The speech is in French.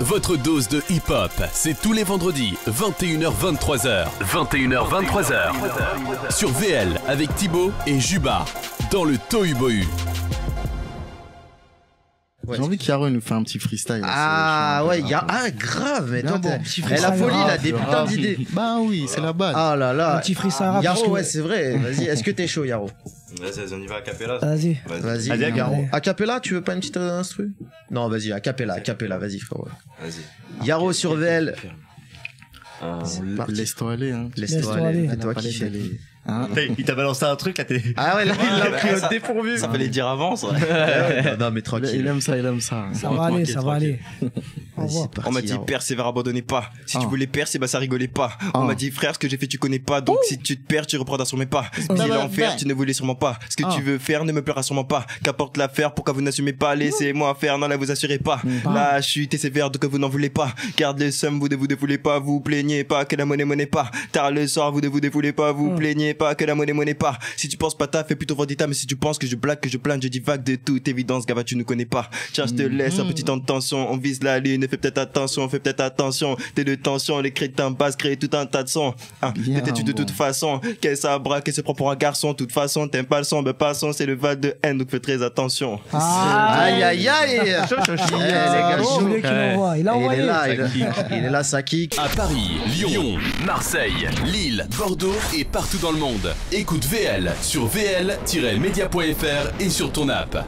votre dose de hip-hop, c'est tous les vendredis, 21h-23h. 21h-23h. Sur VL avec Thibaut et Juba, dans le Tohu Bohu. J'ai envie qu'Yaro nous fait un petit freestyle. Ah là, ouais, y a... ah grave, mais toi, bon, petit la freestyle folie, il a rap, des rap. putains d'idées. Bah oui, c'est la base. Ah là là. Un petit freestyle Yaro, ouais, c'est vrai. Vas-y, est-ce que t'es chaud, Yaro? Vas-y, on y va à Capella. Vas-y. Vas-y. Allez. A cappella, tu veux pas une petite euh, instru? Non, vas-y, a cappella, a cappella, vas-y, frérot. Vas-y. Yaro sur VL. Euh. Laisse-toi aller, hein. Laisse-toi aller, aller. Hein? Il t'a balancé un truc là, t'es. Ah ouais, là, il l'a pris au dépourvu. Ça fallait dire avant, ça. Non, mais il, il tranquille. aime ça, il aime ça. Ça va aller, ça va aller. On m'a dit Yaro. persévère, abandonnez pas. Si Ah. tu voulais percer, bah ça rigolait pas. On Ah. m'a dit frère, ce que j'ai fait tu connais pas. Donc si tu te perds, tu reprendras sur mes pas. Si l'enfer, tu ne voulais sûrement pas. Ce que Ah. tu veux faire ne me plaira sûrement pas. Qu'apporte l'affaire, pourquoi vous n'assumez pas? Laissez-moi faire, non là vous assurez pas. La chute est sévère, donc vous n'en voulez pas. Garde le somme, vous ne vous défoulez pas, vous plaignez pas que la monnaie monnaie pas. Tard le soir, vous ne vous défoulez pas, vous plaignez pas que la monnaie monnaie pas. Si tu penses pas ta, fais plutôt vendita, mais si tu penses que je blague, que je plane, je dis vague de toute évidence, gava, tu ne connais pas. Tiens, je te laisse un petit temps de tension, on vise la lune, fais peut-être attention, fais peut-être attention. T'es de tension, les crétins passent, créent tout un tas de sons. Ah, Bien, t'es-tu de bon. toute façon, qu'est-ce ça braque, qu'est-ce se prend pour un garçon, toute façon, t'aimes pas le son, ben passons, c'est le val de haine, donc fais très attention. Ah, Aïe, aïe, aïe. Envoie Il est envoyé. là, il est- il est là, ça kick. À Paris, Lyon, Marseille, Lille, Bordeaux et partout dans le monde. Écoute VL sur vl-media.fr et sur ton app.